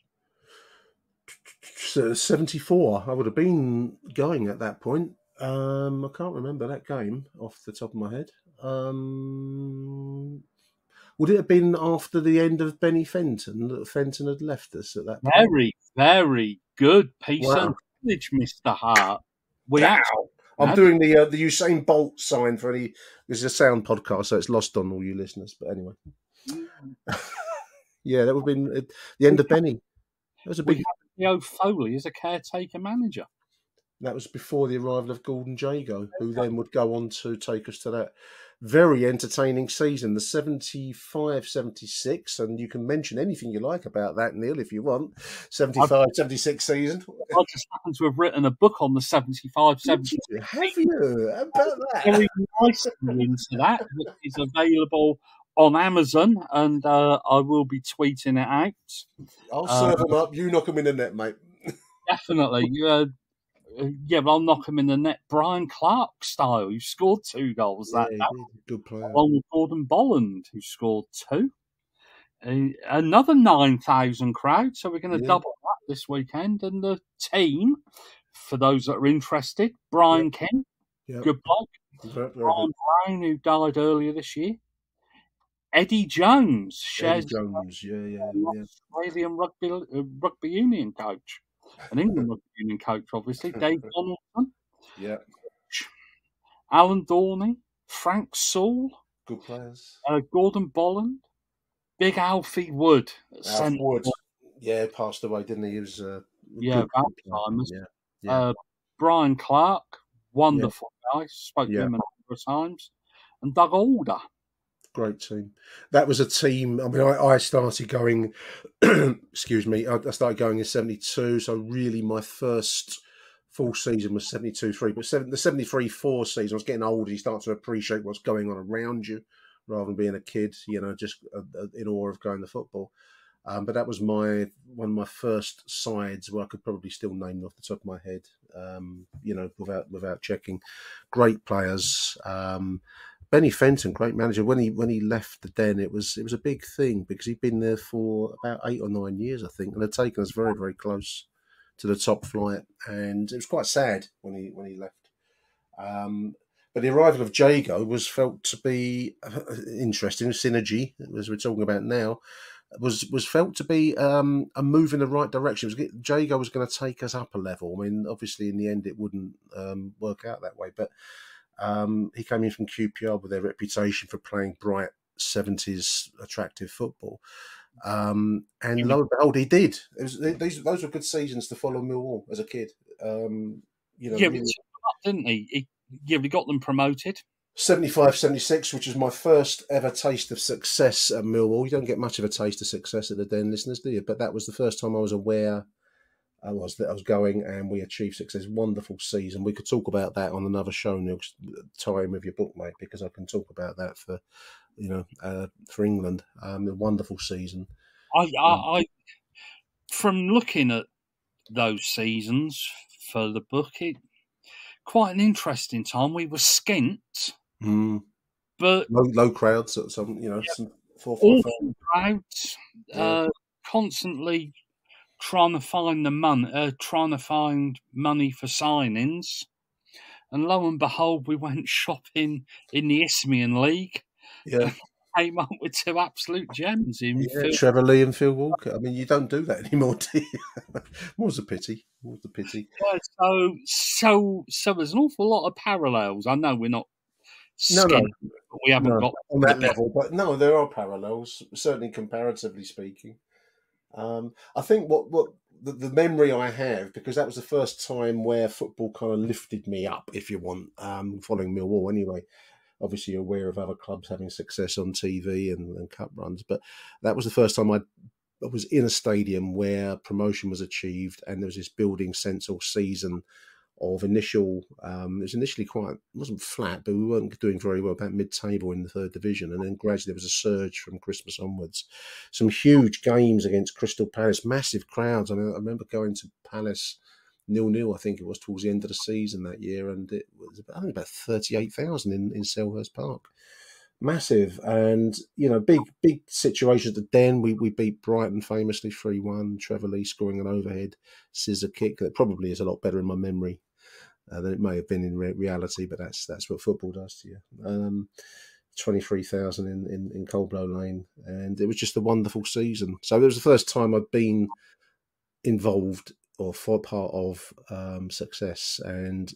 So, 74. I would have been going at that point. Um, I can't remember that game off the top of my head. Um, would it have been after the end of Benny Fenton that Fenton had left us at that point? Very, very good piece Wow. of knowledge, Mr. Hart. We Wow. actually I'm doing the uh, the Usain Bolt sign for any. This is a sound podcast, so it's lost on all you listeners. But anyway, yeah, that would have been the end of Benny. That was a big. Leo Foley as a caretaker manager. That was before the arrival of Gordon Jago, who then would go on to take us to that very entertaining season, the 75 76. And you can mention anything you like about that, Neil, if you want. 75 76 season. I just happen to have written a book on the 75 70 Have you? How about that? very nicely into that, which is available on Amazon, and uh, I will be tweeting it out. I'll Uh, serve them up. You knock them in the net, mate. Definitely. Uh, uh, yeah, but I'll knock him in the net, Brian Clark style, who scored two goals that Yeah, day, he's good player. along with Gordon Bolland, who scored two. Uh, another 9,000 crowd, so we're going to Yeah. double that this weekend. And the team, for those that are interested, Brian Kent, Yeah. good bloke, Brian Brown, who died earlier this year, Eddie Jones Eddie shares Jones, yeah, yeah, yeah. Australian rugby uh, rugby union coach, an England rugby union coach, obviously. Dave Donaldson, Yeah, Alan Dorney, Frank Saul, good players. uh, Gordon Bolland, Big Alfie Wood, at Alf Wood, yeah, passed away, didn't he? He was uh, Yeah, good- about good. Alzheimer's. Yeah, yeah. uh, Brian Clark, wonderful guy, spoke Yeah. to him a number of times, and Doug Allder. Great team. That was a team. I mean, I, I started going. excuse me. I, I started going in '72. So really, my first full season was '72-3. But seven, the '73-4 season, I was getting older. You start to appreciate what's going on around you, rather than being a kid. You know, just uh, uh, in awe of going to football. Um, but that was my one of my first sides where I could probably still name off the top of my head. Um, you know, without without checking. Great players. Um, Benny Fenton, great manager. When he when he left the Den, it was it was a big thing because he'd been there for about eight or nine years, I think, and had taken us very very close to the top flight. And it was quite sad when he when he left. Um, but the arrival of Jago was felt to be interesting. Synergy, as we're talking about now, was was felt to be um, a move in the right direction. Was, Jago was going to take us up a level. I mean, obviously, in the end, it wouldn't um, work out that way, but um, he came in from QPR with their reputation for playing bright seventies attractive football, um, and lo and behold, he did. It was, these those were good seasons to follow Millwall as a kid. Um, you know, yeah, he took them up, didn't he? he? Yeah, we got them promoted. 75 76, which was my first ever taste of success at Millwall. You don't get much of a taste of success at the Den, listeners, do you? But that was the first time I was aware I was that I was going and we achieved success. Wonderful season. We could talk about that on another show, Neil. Time with your book, mate, because I can talk about that for, you know, uh, for England. Um, a wonderful season. I, I, I, from looking at those seasons for the book, it quite an interesting time. We were skint, Mm. but Low, low crowds, so- some, you know, some four, five, crowds, Yeah. uh, constantly trying to find the money, uh, trying to find money for signings. And lo and behold, we went shopping in the Isthmian League. yeah. Came up with two absolute gems in Yeah, Phil- Trevor Lee and Phil Walker. I mean, you don't do that anymore, do you? More's a pity. More's a pity. Yeah, so so so there's an awful lot of parallels. I know we're not No, no. we haven't No, got on that level, but no, there are parallels, certainly comparatively speaking. Um, I think what what the, the memory I have because that was the first time where football kind of lifted me up, if you want, um, following Millwall anyway. Obviously, aware of other clubs having success on TV and, and cup runs, but that was the first time I I was in a stadium where promotion was achieved and there was this building sense all season of initial um, it was initially quite it wasn't flat but we weren't doing very well about mid-table in the third division and then gradually there was a surge from christmas onwards. Some huge games against crystal palace massive crowds. I mean i remember going to palace nil nil i think it was towards the end of the season that year and it was about, I think about 38,000 in, in selhurst park. Massive and you know big big situations at the den. We, we beat brighton famously 3-1 trevor lee scoring an overhead scissor kick that probably is a lot better in my memory uh, than it may have been in re- reality but that's that's what football does to you um 23,000 in, in, in Coldblow Lane. And it was just a wonderful season. So it was the first time I'd been involved or for part of um, success. And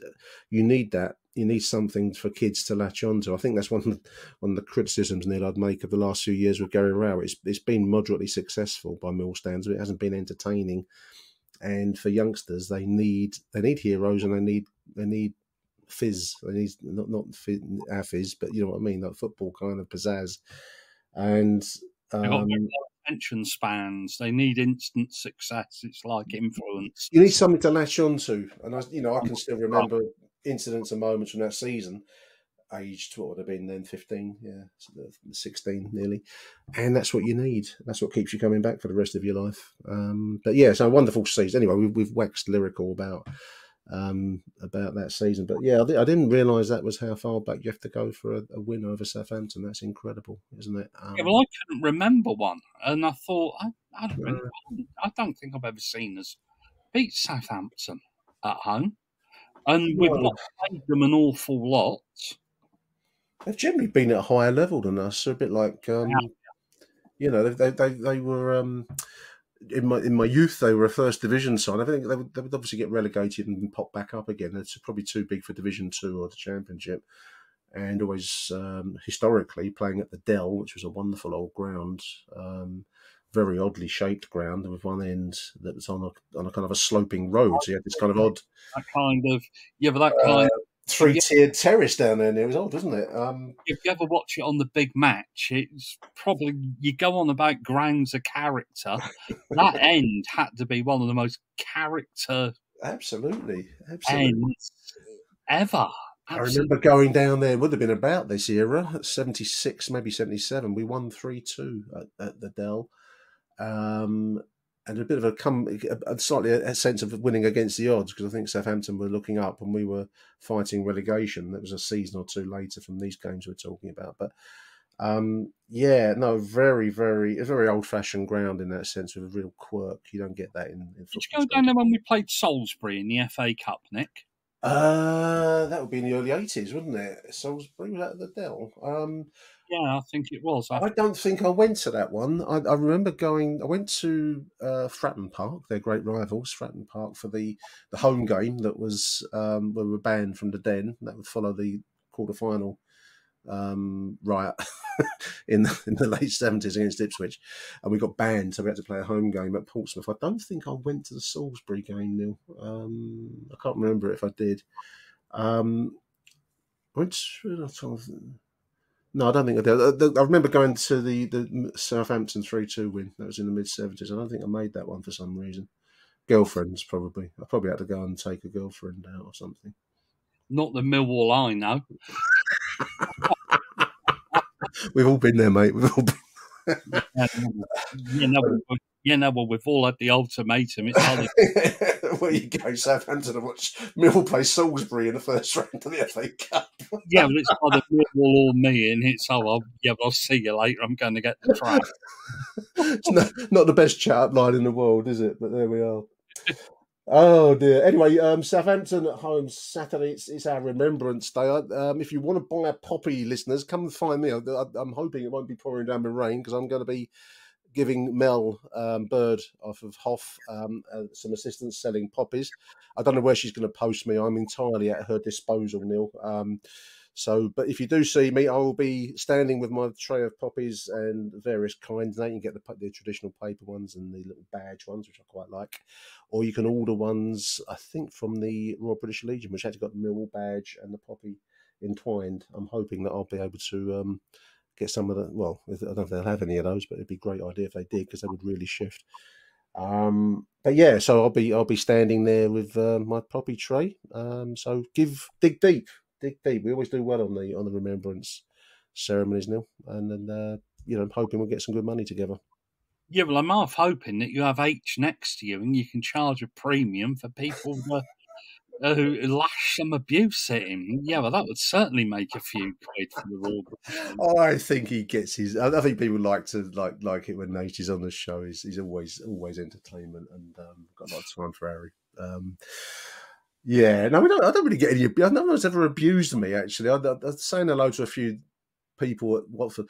you need that. You need something for kids to latch onto. I think that's one of the, one of the criticisms, Neil, I'd make of the last few years with Gary Rowett. It's, it's been moderately successful by Mill standards. but It hasn't been entertaining. And for youngsters, they need they need heroes and they need they need fizz. They need not not fizz, our fizz, but you know what I mean, like football kind of pizzazz. And um, attention spans. They need instant success. It's like influence. you need something to latch onto. And I, you know, I can still remember incidents and moments from that season. Aged what would have been then fifteen, yeah, sixteen nearly, and that's what you need. That's what keeps you coming back for the rest of your life. Um, but yeah, so a wonderful season. Anyway, we've, we've waxed lyrical about um, about that season, but yeah, I, I didn't realise that was how far back you have to go for a, a win over Southampton. That's incredible, isn't it? Um, Yeah, well, I couldn't remember one, and I thought I, I don't really, I don't think I've ever seen us beat Southampton at home, and we've No. not played them an awful lot. They've generally been at a higher level than us. They're a bit like, um, you know, they, they, they, they were. Um, in my in my youth, they were a first division side. I think they would, they would obviously get relegated and pop back up again. It's probably too big for Division Two or the Championship. And always um, historically playing at the Dell, which was a wonderful old ground, um, very oddly shaped ground with one end that was on a on a kind of a sloping road. So you had this kind of odd, That kind of yeah, but that kind uh, three tiered terrace down there. And it was odd, wasn't it? Um, if you ever watch it on the big match, it's probably you go on about grounds of character. that end had to be one of the most character absolutely, absolutely. ends ever. I remember going down there. Would have been about this era, seventy six, maybe seventy seven. We won three two at, at the Dell, um, and a bit of a come, a, a slightly a sense of winning against the odds because I think Southampton were looking up and we were fighting relegation. That was a season or two later from these games we're talking about, but. Um, yeah, no, very, very, a very old-fashioned ground in that sense, with a real quirk. You don't get that in. in Did you go down there when we played Salisbury in the FA Cup, Nick? Uh, that would be in the early eighties, wouldn't it? Salisbury was that at the Dell. Um, yeah, I think it was. I, I don't think I went to that one. I, I remember going. I went to uh, Fratton Park, their great rivals, Fratton Park, for the the home game that was um, we were banned from the Den. That would follow the quarter final um, riot in the, in the late seventies against Ipswich, and we got banned, so we had to play a home game at Portsmouth. I don't think I went to the Salisbury game, Neil. Um, I can't remember if I did. Um, which no, I don't think I did. Uh, I remember going to the the Southampton three two win. That was in the mid seventies. I don't think I made that one for some reason. Girlfriends probably. I probably had to go and take a girlfriend out or something. Not the Millwall I know. We've all been there, mate. We've all been. you know, you know, well, we've all had the ultimatum. It's either Where you go, Southampton, and watch Millwall play Salisbury in the first round of the FA Cup. yeah, but it's either Millwall or me, and it's oh, I'll, yeah, but I'll see you later. I'm going to get the track. it's not, not the best chat up line in the world, is it? But there we are. Oh dear. Anyway, um, Southampton at home Saturday. It's, it's our Remembrance Day. Um, if you want to buy a poppy, listeners, come and find me. I, am hoping it won't be pouring down with rain because I'm going to be giving Mel um, Bird off of Hoff um, uh, some assistance selling poppies. I don't know where she's going to post me. I'm entirely at her disposal, Neil. Um, so, but if you do see me, I will be standing with my tray of poppies and various kinds. Now you can get the, the traditional paper ones and the little badge ones, which I quite like, or you can order ones. I think from the Royal British Legion, which actually got the Millwall badge and the poppy entwined. I'm hoping that I'll be able to um, get some of the. Well, I don't know if they'll have any of those, but it'd be a great idea if they did because they would really shift. Um, but yeah, so I'll be I'll be standing there with uh, my poppy tray. Um, so give dig deep, dig deep. We always do well on the on the remembrance ceremonies, Neil, and then uh, you know, I'm hoping we'll get some good money together. Yeah, well, I'm half hoping that you have H next to you and you can charge a premium for people uh, lash some abuse at him. Yeah, well, that would certainly make a few quid for the Royal. I think he gets his. I think people like to like like it when Nate is on the show. He's, he's always always entertainment and um, got a lot of time for Harry. Um, yeah, no, we don't. I don't really get any. No one's ever abused me. Actually, I, I'm saying hello to a few people at Watford.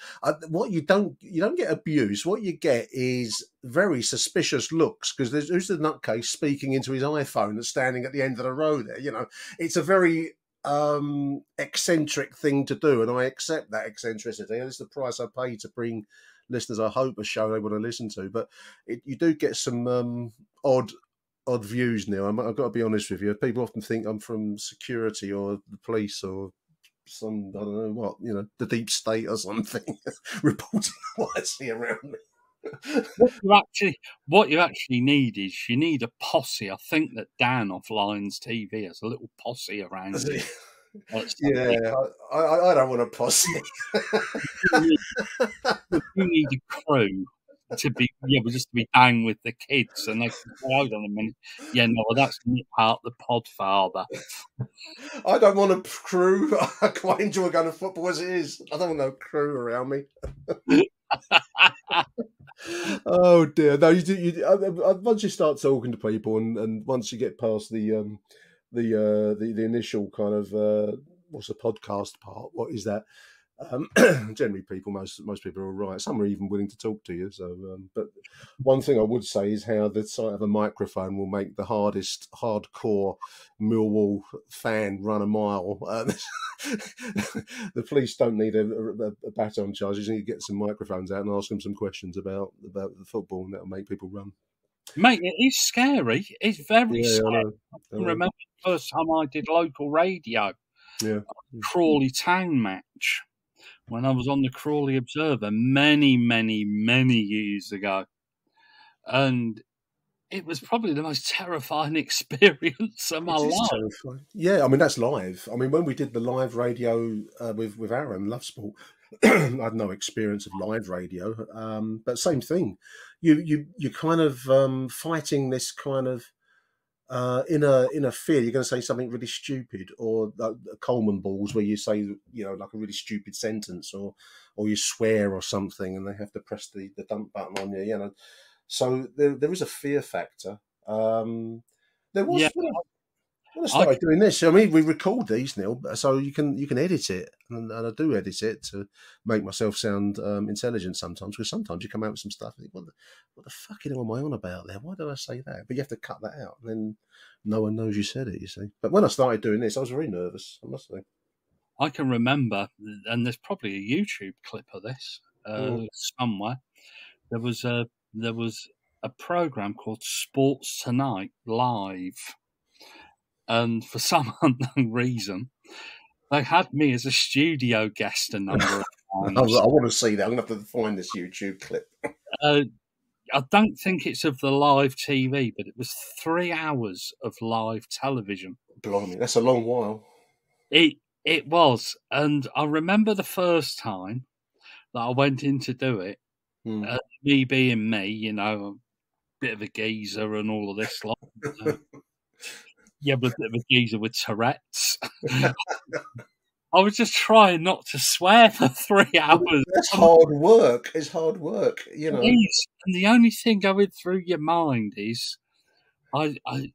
What you don't you don't get abuse. What you get is very suspicious looks because there's who's the nutcase speaking into his iPhone that's standing at the end of the row there. You know, it's a very um eccentric thing to do, and I accept that eccentricity. And it's the price I pay to bring listeners. I hope a show they want to listen to, but it, you do get some um odd odd views now. i have got to be honest with you. People often think I'm from security or the police or some I don't know what you know the deep state or something reporting what I see around me. what you actually what you actually need is you need a posse. I think that Dan off Lions TV has a little posse around you. yeah, I, I, I, don't want a posse. you need a crew to be yeah, but just to be down with the kids and say, hold on a minute. Yeah, no, that's not part the pod father. I don't want a crew. I quite enjoy going to football as it is. I don't want no crew around me. oh dear! No, you do. You, uh, uh, once you start talking to people, and, and once you get past the um, the uh, the, the initial kind of uh, what's the podcast part? What is that? Um, generally, people most most people are all right. Some are even willing to talk to you. So, um, but one thing I would say is how the sight of a microphone will make the hardest hardcore Millwall fan run a mile. Uh, the police don't need a, a, a baton charge; you just need to get some microphones out and ask them some questions about about the football, and that'll make people run. Mate, it is scary. It's very Yeah, I scary. know. I I know. remember the first time I did local radio, Yeah. Crawley Town match, when I was on the Crawley Observer many, many, many years ago. And it was probably the most terrifying experience of my life. terrifying. Yeah, I mean that's live. I mean when we did the live radio uh, with with Aaron Love Sport, I had no experience of live radio, um, but same thing. You you you kind of um, fighting this kind of uh, inner inner fear. You're going to say something really stupid, or like Colemanballs where you say you know like a really stupid sentence, or or you swear or something, and they have to press the, the dump button on you. You know, so there there is a fear factor. Um, there was Yeah. When I, when I started doing this. I mean, we record these, Neil, so you can you can edit it, and, and I do edit it to make myself sound um, intelligent sometimes. Because sometimes you come out with some stuff, and think, what the what the fucking am I on about there? Why did I say that? But you have to cut that out, and then no one knows you said it. You see. But when I started doing this, I was very nervous. I must say. I can remember, and there's probably a YouTube clip of this uh, Mm. somewhere. There was a there was a program called Sports Tonight Live, and for some unknown reason, they had me as a studio guest a number of times. I, want to see that. I'm going to have to find this YouTube clip. Uh, I don't think it's of the live TV, but it was three hours of live television. Blimey, that's a long while. It it was, and I remember the first time that I went in to do it. Hmm. Uh, me being me, you know, a bit of a geezer and all of this lot. Yeah, but bit geezer with Tourette's. I was just trying not to swear for three hours. That's hard work. It's hard work. You know. And the only thing going through your mind is, I, I,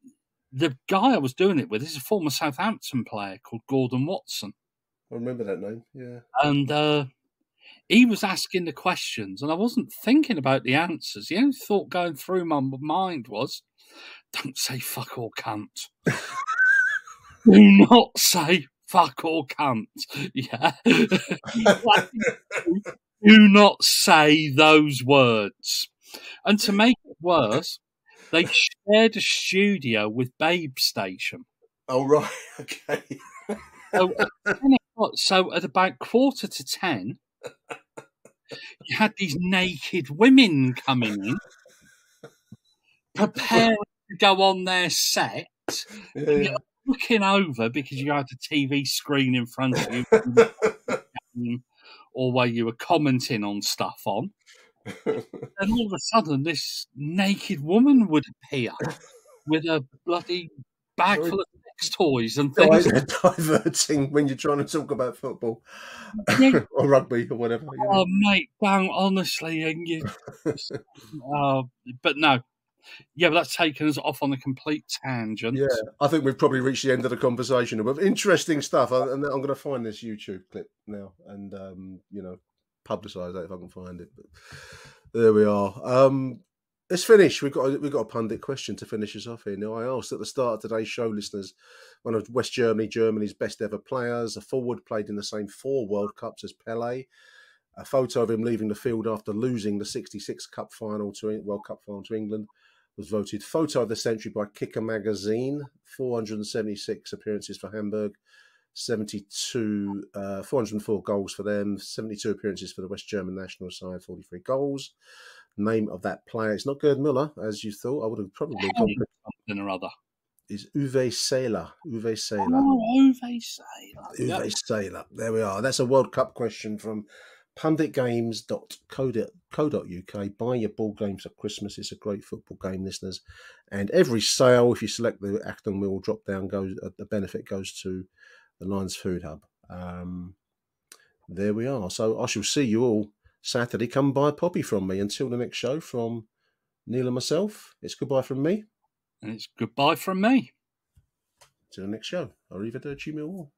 the guy I was doing it with is a former Southampton player called Gordon Watson, I remember that name. Yeah. and uh, he was asking the questions, and I wasn't thinking about the answers. The only thought going through my mind was, "Don't say fuck or cunt. Do not say." Fuck or cunt, yeah. Do not say those words. And to make it worse, they shared a studio with Babe Station. Oh right. Okay. So at, 10 o'clock- so at about quarter to ten, you had these naked women coming in, preparing go on their set, Yeah. looking over because you had a TV screen in front of you, or where you were commenting on stuff on. And all of a sudden, this naked woman would appear with a bloody bag full of sex toys and things. Diverting when you're trying to talk about football Yeah. or rugby or whatever. you know. Oh, mate, don't honestly, and you. uh, but no, yeah, but that's taken us off on a complete tangent. Yeah, I think we've probably reached the end of the conversation. But interesting stuff. I- And I'm going to find this YouTube clip now and um, you know publicise that if I can find it. But there we are. Um, let's finish. We've got a, we've got a pundit question to finish us off here. Now, I asked at the start of today's show, listeners, one of West Germany, Germany's best ever players, a forward played in the same four World Cups as Pele. A photo of him leaving the field after losing the '66 Cup final to World Cup final to England was voted photo of the century by Kicker magazine. 476 appearances for Hamburg, 72, uh, 404 goals for them, 72 appearances for the West German national side, 43 goals. Name of that player, it's not Gerd Müller, as you thought. I would have probably gone Something or other. is Uwe Seeler. Uwe Seeler. Oh, Uwe Sailor. Uwe Yep. Sailor. There we are. That's a World Cup question from punditgames.co.uk. Buy your ball games for Christmas. It's a great football game, listeners. And every sale, if you select the Achtung Mill drop down, goes uh, the benefit goes to the Lions Food Hub. Um, there we are. So I shall see you all Saturday. Come buy a poppy from me. Until the next show from Neil and myself, it's goodbye from me. And it's goodbye from me. To the next show. Arrivederci Millwall.